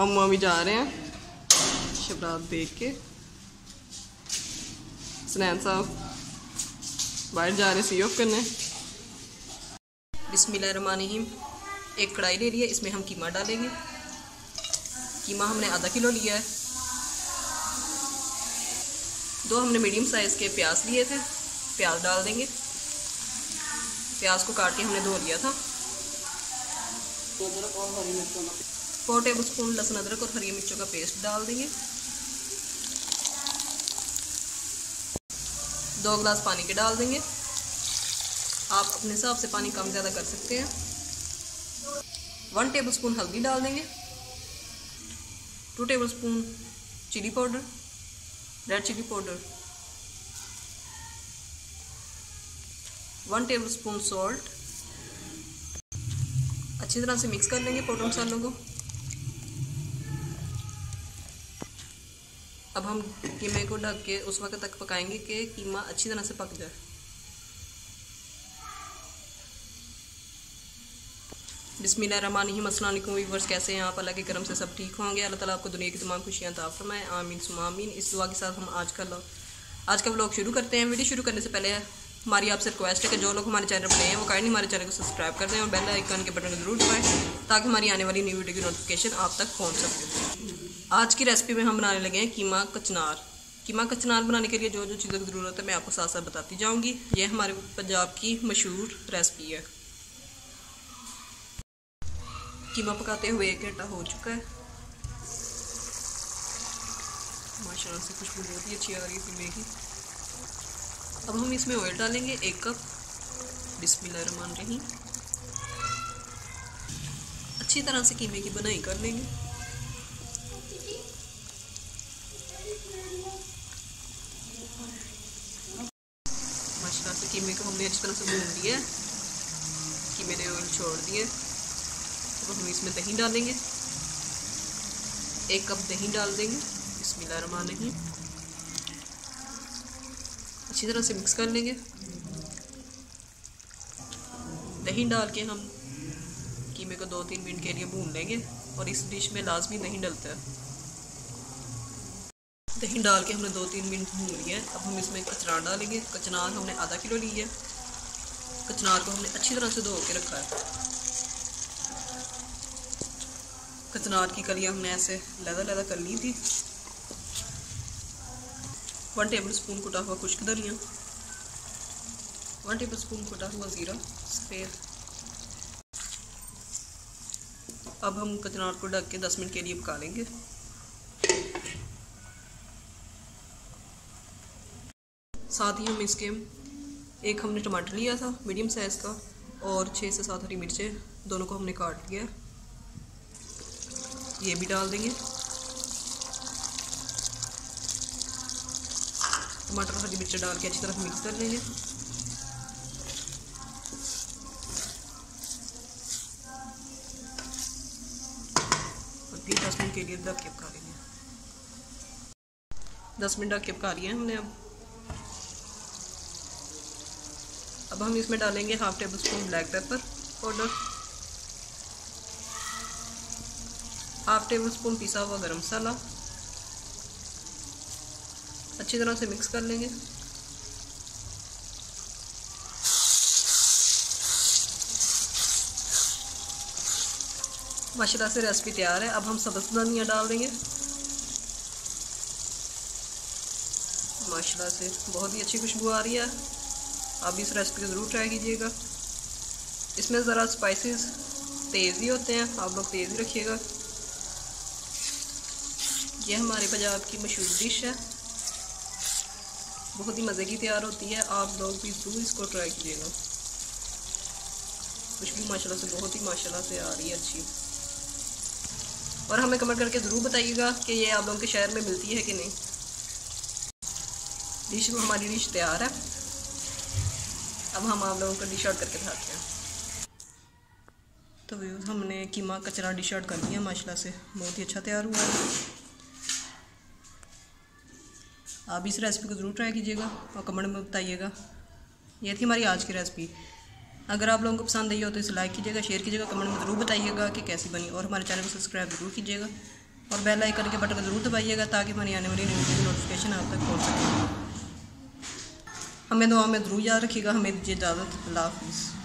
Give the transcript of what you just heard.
मम्मा भी जा रहे हैं। शबरात देख के। सनैन साहब, बाहर जा रहे सी ऑफ़ करने। बिस्मिल्लाहिर्रहमानिर्रहीम। एक कढ़ाई ले लिया इसमें हम कीमा डालेंगे। कीमा हमने आधा किलो लिया है। दो हमने मीडियम साइज़ के प्याज लिए थे। प्याज डाल देंगे। प्याज को काट के हमने धो लिया था। फोर टेबल स्पून लहसुन अदरक और हरी मिर्चों का पेस्ट डाल देंगे। दो गिलास पानी के डाल देंगे। आप अपने हिसाब से पानी कम ज़्यादा कर सकते हैं। वन टेबल स्पून हल्दी डाल देंगे। Two table spoon chilli powder red chilli powder one table spoon salt अच्छी तरह से मिक्स कर लेंगे पाउडर मसालों को। अब हम कीमे को ढक के उस वक्त तक पकाएँगे कि कीमा अच्छी तरह से पक जाए। बिस्मिल्लाहिर्रहमानिर्रहीम अस्सलाम वालेकुम व्यूवर्स कैसे हैं आप? अल्लाह के करम से सब ठीक होंगे। अल्लाह ताला आपको दुनिया की तमाम खुशियाँ ता फरमाए। आमीन सुमामीन इस दुआ के साथ हम आज का आज का व्लॉग शुरू करते हैं। वीडियो शुरू करने से पहले हमारी आपसे रिक्वेस्ट है कि जो लोग हमारे चैनल पर हैं, वो काइंडली हमारे चैनल को सब्सक्राइब कर दें और बेल आइकन के बटन को ज़रूर दबाएँ, ताकि हमारी आने वाली न्यू वीडियो की नोटिफिकेशन आप तक पहुँच सके। आज की रेसिपी में हम बनाने लगे हैं कीमा कचनार। कीमा कचनार बनाने के लिए जो जो चीज़ों की ज़रूरत है मैं आपको साथ साथ बताती जाऊँगी। ये हमारे पंजाब की मशहूर रेसिपी है। कीमा पकाते हुए एक घंटा हो चुका है। माशाल्लाह से खुशबू बहुत ही अच्छी आ रही है कीमे की। अब हम इसमें ऑयल डालेंगे एक कप बिस्मिल्लाह रही अच्छी तरह से कीमे की बनाई कर लेंगे माशाल्लाह से को तरह से भून दिया कीमे ने ऑयल छोड़ दिए तो हम इसमें दही डालेंगे एक कप दही डाल देंगे इसमें बिस्मिल्लाह नहीं अच्छी तरह से मिक्स कर लेंगे दही डाल के हम कीमे को दो तीन मिनट के लिए भून लेंगे और इस डिश में लाजमी दही डलता है दही डाल के हमने दो तीन मिनट भून लिया है अब हम इसमें कचरा डालेंगे कचनार हमने आधा किलो ली है कचनार को हमने अच्छी तरह से धो के रखा है। कचनार की कलियाँ हमने ऐसे लहदा लहदा कर ली थी। वन टेबल स्पून कुटा हुआ खुश्क धनिया। वन टेबल स्पून कुटा हुआ ज़ीरा, सफ़ेद। अब हम कचनार को ढक के दस मिनट के लिए पका लेंगे। साथ ही हम इसके एक हमने टमाटर लिया था मीडियम साइज़ का, और छः से सात हरी मिर्चें, दोनों को हमने काट लिया। ये भी डाल देंगे। टमाटर हरी मिर्च डाल के अच्छी तरह मिक्स कर लेंगे। और फिर दस मिनट के लिए ढक के पका लेंगे। दस मिनट ढक के पका लिए हमने अब। अब हम इसमें डालेंगे half table spoon black pepper powder half table spoon पिसा हुआ गरम मसाला। अच्छी तरह से मिक्स कर लेंगे। माशाल्लाह से रेसिपी तैयार है। अब हम सब्ज़ धनिया डाल देंगे। माशाल्लाह से बहुत ही अच्छी खुशबू आ रही है। आप इस रेसिपी को ज़रूर ट्राई कीजिएगा। इसमें ज़रा स्पाइसेस तेज़ ही होते हैं, आप लोग तेज़ ही रखिएगा। ये हमारे पंजाब की मशहूर डिश है। बहुत ही मज़े की तैयार होती है, आप लोग भी ज़रूर इसको ट्राई कीजिएगा। खुशबू माशाल्लाह से बहुत ही माशाल्लाह से आ रही है, अच्छी। और हमें कमेंट करके ज़रूर बताइएगा कि ये आप लोगों के शहर में मिलती है कि नहीं। डिश हमारी डिश तैयार है। अब हम आप लोगों को डिश आउट करके दिखाते हैं। तो व्यूज़ हमने कीमा कचरा डिश आउट कर दिया माशाल्लाह से। बहुत ही अच्छा तैयार हुआ। है आप इस रेसिपी को ज़रूर ट्राई कीजिएगा और कमेंट में बताइएगा। ये थी हमारी आज की रेसिपी अगर आप लोगों को पसंद आई हो तो इसे लाइक कीजिएगा शेयर कीजिएगा कमेंट में ज़रूर बताइएगा कि कैसी बनी। और हमारे चैनल को सब्सक्राइब ज़रूर कीजिएगा। और बेल आइकन के बटन को ज़रूर दबाइएगा ताकि हमारी आने वाली वीडियो की नोटिफिकेशन आप तक पहुँच सके। हमें दुआ में याद रखिएगा हमें दीजिए इजाज़त। अल्लाह हाफिज़।